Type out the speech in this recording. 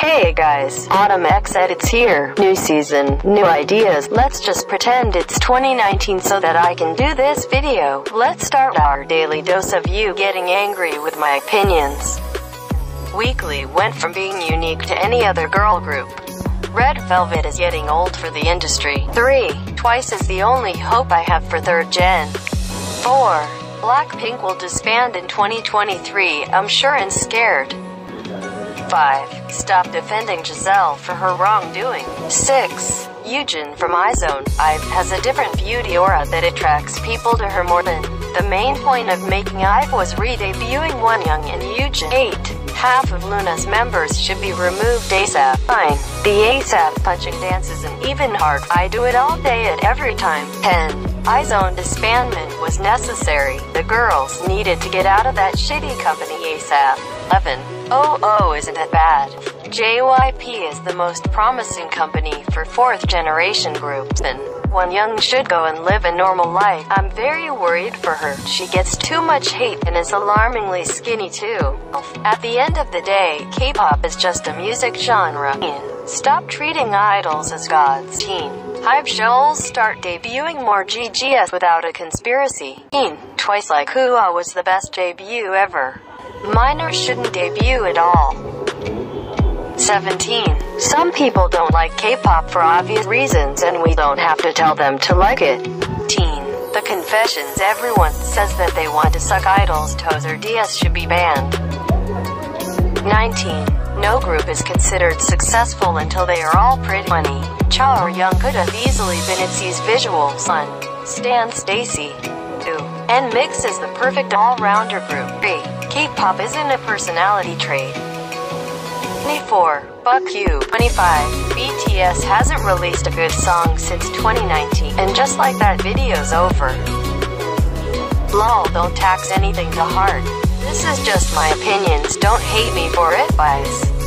Hey guys, Autumn X Edits here. New season, new ideas. Let's just pretend it's 2019 so that I can do this video. Let's start our daily dose of you getting angry with my opinions. Weeekly went from being unique to any other girl group. Red Velvet is getting old for the industry. 3. Twice is the only hope I have for third gen. 4. Blackpink will disband in 2023, I'm sure and scared. 5. Stop defending Giselle for her wrongdoing. 6. Yujin from iZone IVE has a different beauty aura that attracts people to her more than the main point of making IVE was re-debuting Wonyoung and Yujin. 8. Half of LOONA's members should be removed ASAP. 9. The ASAP punching dance isn't even hard. I do it all day at every time. 10. iZone disbandment was necessary. The girls needed to get out of that shitty company ASAP. 11. Oh oh isn't that bad. JYP is the most promising company for fourth generation groups and Wonyoung should go and live a normal life. I'm very worried for her. She gets too much hate and is alarmingly skinny too. At the end of the day, K-pop is just a music genre. Stop treating idols as gods. Teen. Hype shows start debuting more GGS without a conspiracy. Teen. Twice like Ooh-Ahh was the best debut ever. Minors shouldn't debut at all. 17. Some people don't like K-pop for obvious reasons and we don't have to tell them to like it. Teen. The confessions everyone says that they want to suck idols toes or DS should be banned. 19. No group is considered successful until they are all pretty money. Chaeryeong could have easily been ITZY's visual son. Stan STAYC. 2. NMIXX is the perfect all-rounder group. 3. K-pop isn't a personality trait. 24. Fuck you. 25. BTS hasn't released a good song since 2019, and just like that video's over. Lol, don't tax anything to heart. This is just my opinions, don't hate me for it, guys.